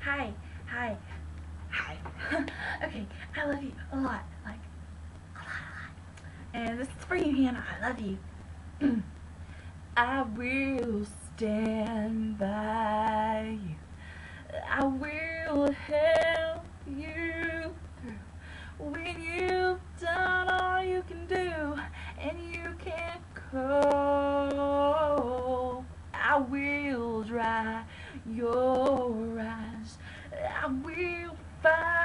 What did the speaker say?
hi, hi, hi. okay, I love you a lot, like, a lot, a lot. And this is for you, Hannah. I love you. I will stand by you. I will help you through when you've done all you can do and you can't cope. I will dry your. Bye.